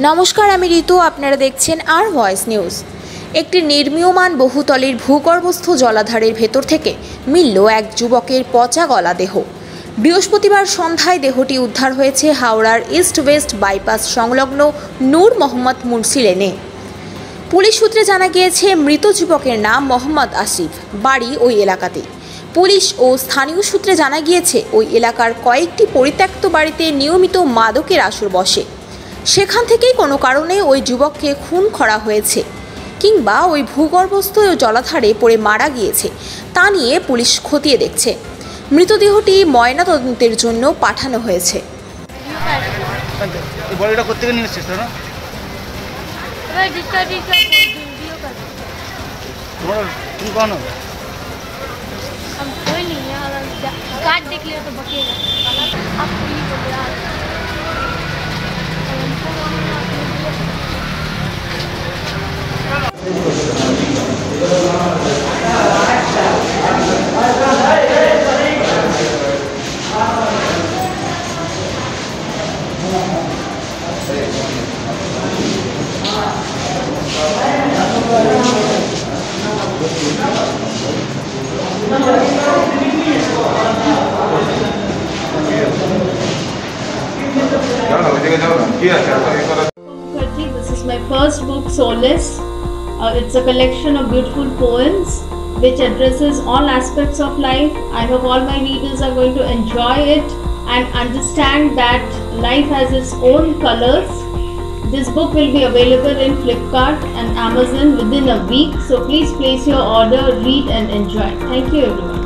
নমস্কার, আমি ঋতু। আপনারা দেখছেন আর ভয়েস নিউজ। একটি নির্মীয়মান বহুতলের ভূগর্ভস্থ জলাধারের ভেতর থেকে মিলল এক যুবকের পচা গলা দেহ। বৃহস্পতিবার সন্ধ্যায় দেহটি উদ্ধার হয়েছে হাওড়ার ইস্ট ওয়েস্ট বাইপাস সংলগ্ন নূর মোহাম্মদ মুন্সি লেনে। পুলিশ সূত্রে জানা গিয়েছে, মৃত যুবকের নাম মোহাম্মদ আসিফ, বাড়ি ওই এলাকাতে। পুলিশ ও স্থানীয় সূত্রে জানা গিয়েছে, ওই এলাকার কয়েকটি পরিত্যক্ত বাড়িতে নিয়মিত মাদকের আসর বসে। সেখান থেকেই কোনো কারণে ওই যুবককে খুন করা হয়েছে কিংবা ওই ভূগর্ভস্থ জলাধারে পড়ে মারা গিয়েছে তা নিয়ে পুলিশ খতিয়ে দেখছে। মৃতদেহটি ময়নাতদন্তের জন্য পাঠানো হয়েছে। বডিটা কোথেকে নিয়ে This is my first book, Solace. Uh, it's a collection of beautiful poems which addresses all aspects of life. I hope all my readers are going to enjoy it and understand that life has its own colors. This book will be available in Flipkart and Amazon within a week. So please place your order, read, and enjoy. Thank you, everyone.